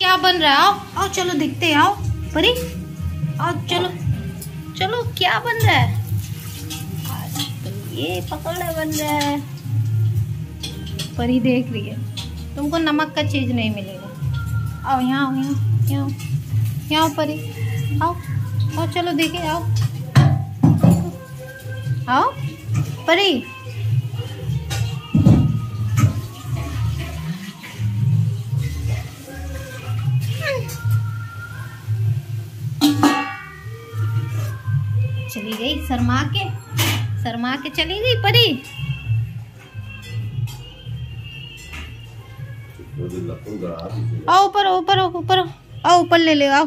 क्या बन रहा है? आओ आओ चलो देखते हैं, आओ। परी, आओ, चलो। चलो, क्या बन रहा है? ये पकौड़ा बन रहा है। परी देख रही है। तुमको नमक का चीज़ नहीं मिलेगा। आओ, यहाँ आओ, यहाँ यहाँ यहाँ परी। आओ आओ, चलो देखे, आओ। आओ, परी। चली गई। शर्मा के शर्मा के चली गई परी? आओ ऊपर ऊपर ऊपर आओ ऊपर ले ले आओ।